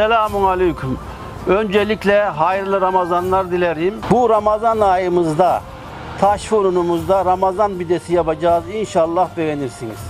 Selamun Aleyküm. Öncelikle hayırlı Ramazanlar dilerim. Bu Ramazan ayımızda taş fırınımızda Ramazan bidesi yapacağız. İnşallah beğenirsiniz.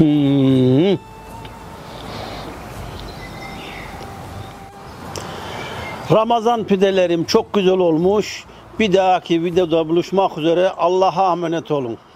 Hmm. Ramazan pidelerim çok güzel olmuş. Bir dahaki videoda buluşmak üzere. Allah'a emanet olun.